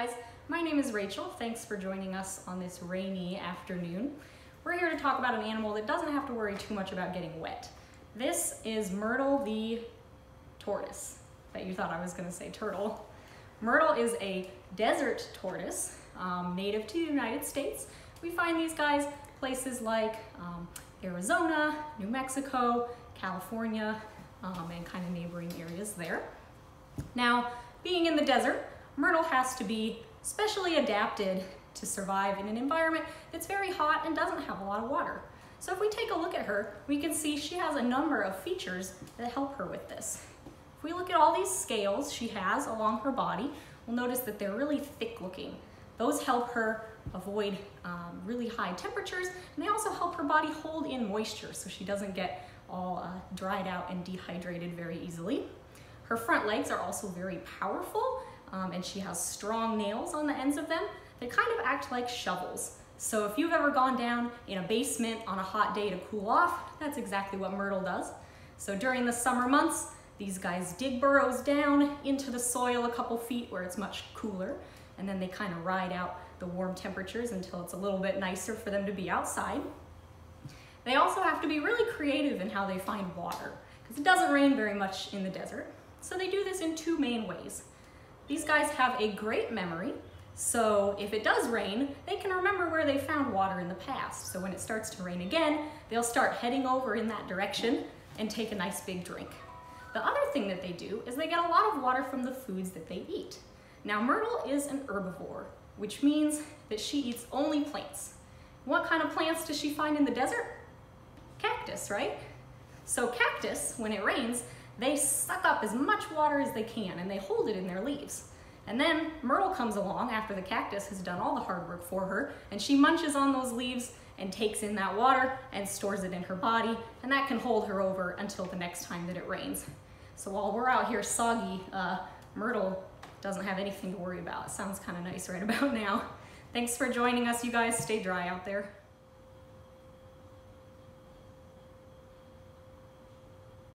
guys, my name is Rachel. Thanks for joining us on this rainy afternoon. We're here to talk about an animal that doesn't have to worry too much about getting wet. This is Myrtle the tortoise. Bet you thought I was gonna say turtle. Myrtle is a desert tortoise, um, native to the United States. We find these guys places like um, Arizona, New Mexico, California, um, and kind of neighboring areas there. Now, being in the desert, Myrtle has to be specially adapted to survive in an environment that's very hot and doesn't have a lot of water. So if we take a look at her, we can see she has a number of features that help her with this. If we look at all these scales she has along her body, we'll notice that they're really thick looking. Those help her avoid um, really high temperatures, and they also help her body hold in moisture so she doesn't get all uh, dried out and dehydrated very easily. Her front legs are also very powerful um, and she has strong nails on the ends of them that kind of act like shovels. So if you've ever gone down in a basement on a hot day to cool off, that's exactly what Myrtle does. So during the summer months, these guys dig burrows down into the soil a couple feet where it's much cooler, and then they kind of ride out the warm temperatures until it's a little bit nicer for them to be outside. They also have to be really creative in how they find water, because it doesn't rain very much in the desert. So they do this in two main ways. These guys have a great memory, so if it does rain, they can remember where they found water in the past. So when it starts to rain again, they'll start heading over in that direction and take a nice big drink. The other thing that they do is they get a lot of water from the foods that they eat. Now Myrtle is an herbivore, which means that she eats only plants. What kind of plants does she find in the desert? Cactus, right? So cactus, when it rains, they suck up as much water as they can and they hold it in their leaves. And then Myrtle comes along after the cactus has done all the hard work for her and she munches on those leaves and takes in that water and stores it in her body and that can hold her over until the next time that it rains. So while we're out here soggy, uh, Myrtle doesn't have anything to worry about. It sounds kind of nice right about now. Thanks for joining us, you guys. Stay dry out there.